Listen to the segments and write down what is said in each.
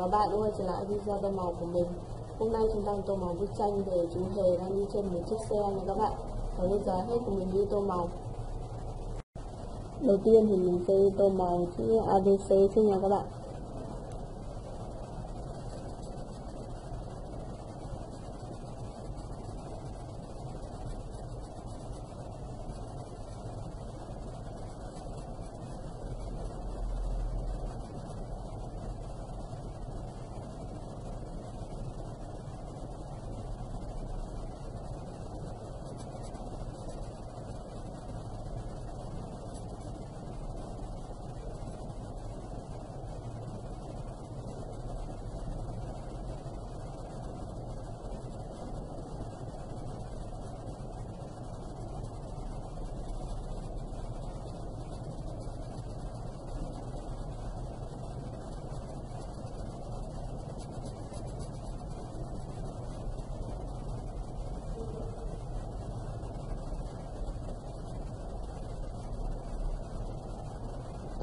Các bạn quay trở lại video tô màu của mình. Hôm nay chúng ta tô màu bức tranh về chú hề đang đi trên một chiếc xe nha các bạn. Và bây giờ hết của mình đi tô màu. Đầu tiên thì mình sẽ tô màu chữ ABC trước nha các bạn.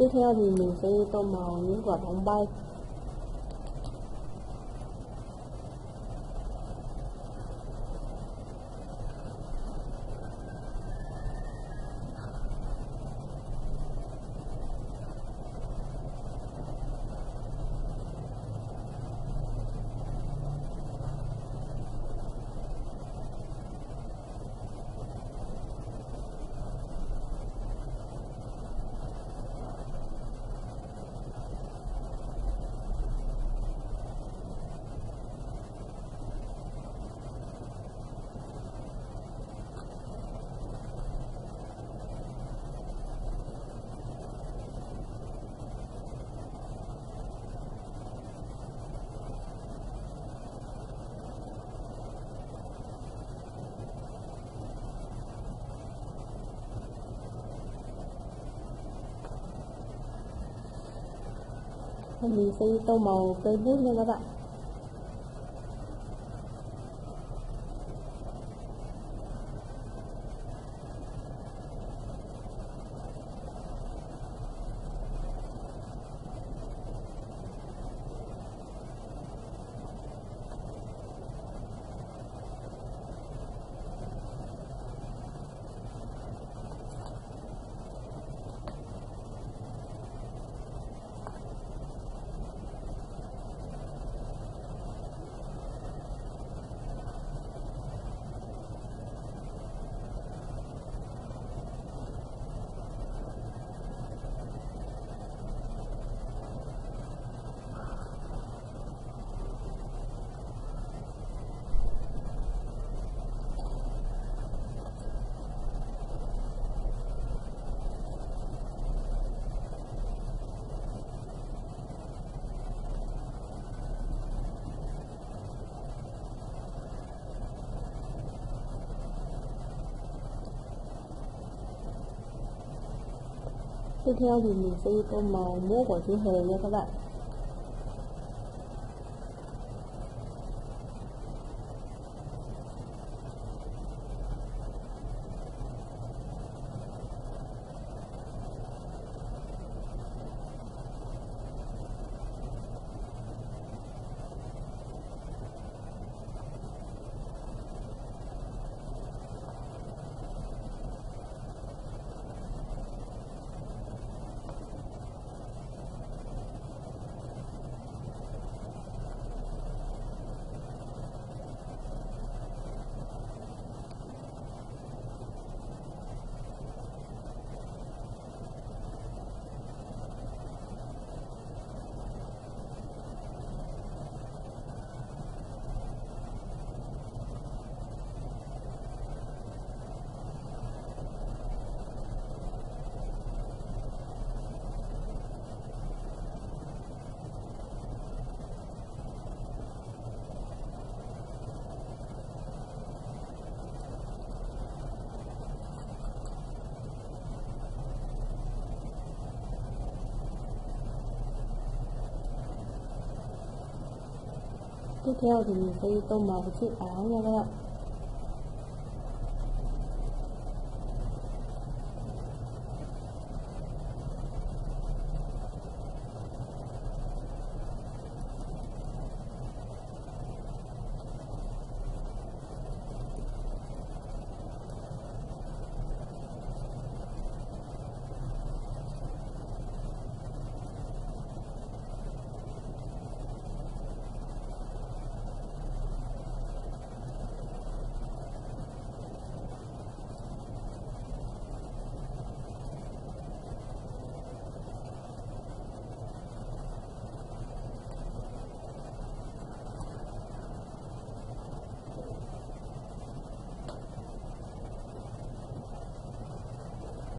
Tiếp theo thì mình sẽ tô màu những quả bóng bay. Mình sẽ tô màu cây bút nha các bạn tiếp theo thì mình sẽ tô màu mũ của chữ hề nha các bạn tiếp theo thì mình sẽ tô màu chữ áo nha các bạn.